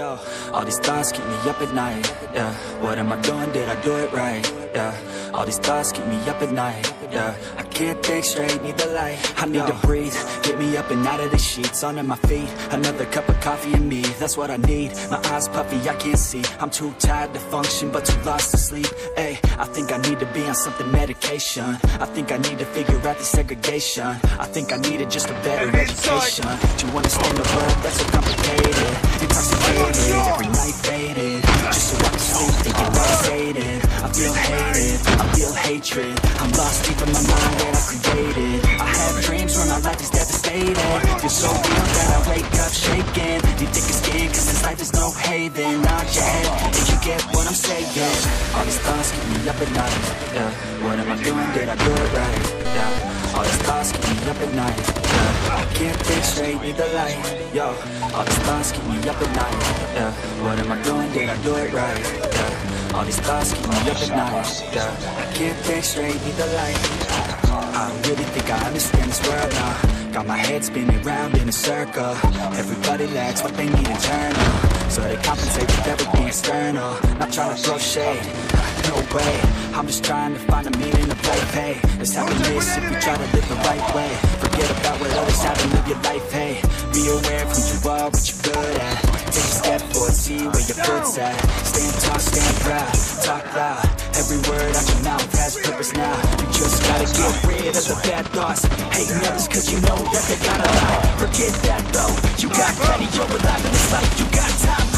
All these thoughts keep me up at night, yeah. What am I doing, did I do it right, yeah? All these thoughts keep me up at night, yeah. I can't think straight, need the light. I need to breathe, get me up and out of the sheets Under my feet, another cup of coffee and me That's what I need, my eyes puffy, I can't see. I'm too tired to function, but too lost to sleep. Ay, I think I need to be on something medication. I think I need to figure out the segregation. I think I needed just a better education. Do you understand the world? That's so complicated I feel hated, I feel hatred. I'm lost deep in my mind that I created. I have dreams where my life is devastated. Feel so real that I wake up shaking. You think it's cause this life is no haven Nod your head if you get what I'm saying? All these thoughts keep me up at night. Yeah, what am I doing? Did I do it right? Yeah, all these thoughts keep me up at night. Yeah, I can't think straight, need the light. Yo, all these thoughts keep me up at night. Yeah, what am I doing? Did I do it right? All these thoughts keep me up at night. I can't think straight, need the light. I really think I understand this world now. Got my head spinning round in a circle. Everybody lacks what they need internal. So they compensate with everything external. Not trying to throw shade, no way. I'm just trying to find the meaning of life, hey It's happiness if you try to live the right way. Forget about what others have and live your life, hey Be aware your foot's at Stand tall, stand proud, talk loud. Every word out your mouth has purpose now. You just gotta get rid of the bad thoughts. Hating others cause you know that they gotta lie. Forget that though, you got plenty You're alive in this life, you got time,